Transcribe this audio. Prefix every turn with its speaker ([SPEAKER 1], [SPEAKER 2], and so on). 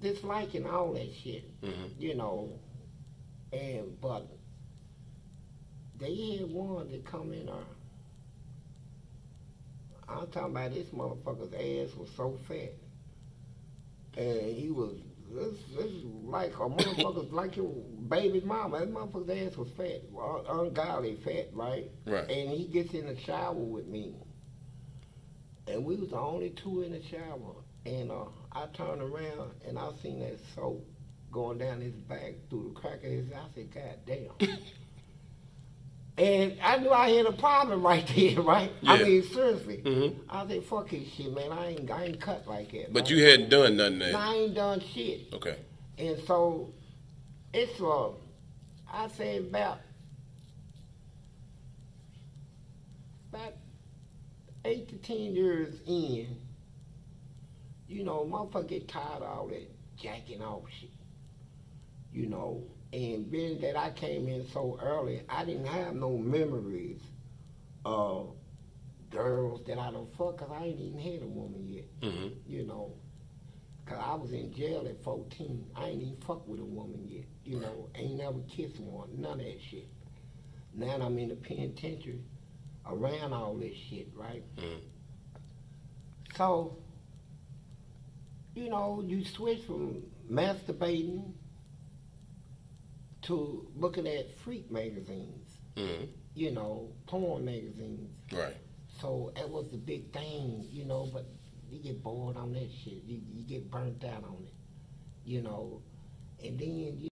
[SPEAKER 1] disliking all that shit,
[SPEAKER 2] Mhm.
[SPEAKER 1] you know. And but they had one that come in there. I'm talking about this motherfucker's ass was so fat, and he was this this is like a motherfucker's like your baby mama. That motherfucker's ass was fat, ungodly fat, right?
[SPEAKER 2] Right.
[SPEAKER 1] And he gets in the shower with me, and we was the only two in the shower. And uh, I turned around and I seen that soap going down his back through the crack of his eye. I said, God damn. and I knew I had a problem right there, right?
[SPEAKER 2] Yeah.
[SPEAKER 1] I mean, seriously.
[SPEAKER 2] Mhm.
[SPEAKER 1] I said, fuck his shit, man. I ain't, I ain't cut like that.
[SPEAKER 2] But
[SPEAKER 1] right?
[SPEAKER 2] you hadn't done nothing then.
[SPEAKER 1] I ain't done shit.
[SPEAKER 2] Okay.
[SPEAKER 1] And so it's uh I say about about eight to ten years in, you know, motherfucker get tired of all that jacking off shit. You know, and being that I came in so early, I didn't have no memories of girls that I don't fuck 'cause I ain't even had a woman yet
[SPEAKER 2] hmm
[SPEAKER 1] you know, 'cause I was in jail at 14. I ain't even fuck with a woman yet, you know, ain't never kissed one, none of that shit. Now I'm in the penitentiary around all this shit, right?
[SPEAKER 2] Mhm.
[SPEAKER 1] So, you know, you switch from masturbating to looking at freak magazines,
[SPEAKER 2] hmm
[SPEAKER 1] you know, porn magazines.
[SPEAKER 2] Right.
[SPEAKER 1] So that was the big thing, you know, but you get bored on that shit. You, you get burnt out on it, you know. And then, you